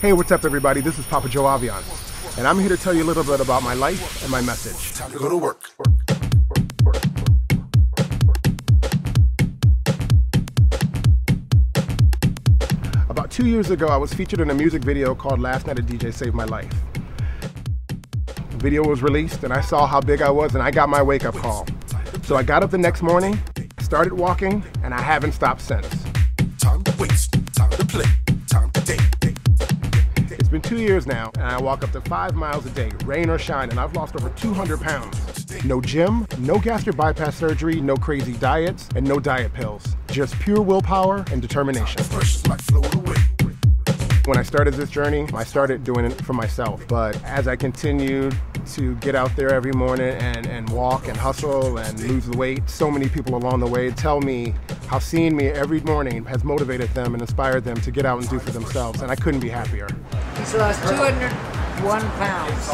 Hey, what's up, everybody? This is Papa Joe Aviance, and I'm here to tell you a little bit about my life and my message. Time to go to work. About two years ago, I was featured in a music video called Last Night a DJ Saved My Life. The video was released, and I saw how big I was, and I got my wake up call. So I got up the next morning, started walking, and I haven't stopped since. Two years now, and I walk up to five miles a day, rain or shine, and I've lost over 200 pounds. No gym, no gastric bypass surgery, no crazy diets, and no diet pills. Just pure willpower and determination. When I started this journey, I started doing it for myself. But as I continued to get out there every morning and, and walk and hustle and lose the weight, so many people along the way tell me how seeing me every morning has motivated them and inspired them to get out and do for themselves. And I couldn't be happier. He's lost 201 pounds,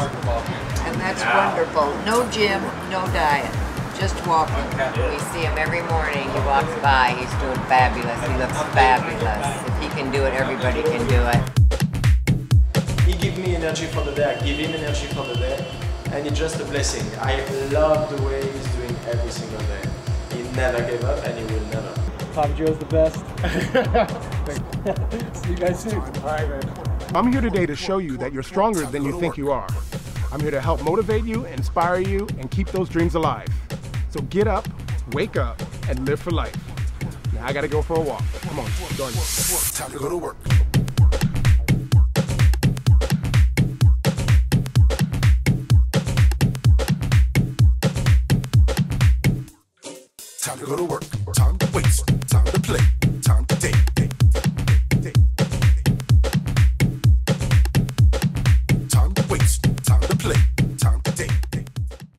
and that's wonderful. No gym, no diet, just walking. We see him every morning. He walks by. He's doing fabulous. He looks fabulous. If he can do it, everybody can do it. He gives me energy for the day, I give him energy for the day, and it's just a blessing. I love the way he's doing every single day. He never gave up and he will never. Papa Joe's the best. See you guys soon. I'm here today to show you that you're stronger than you think you are. I'm here to help motivate you, inspire you, and keep those dreams alive. So get up, wake up, and live for life. Now I gotta go for a walk. Come on, join me. Time to go to work. Time to go to work. Time to waste.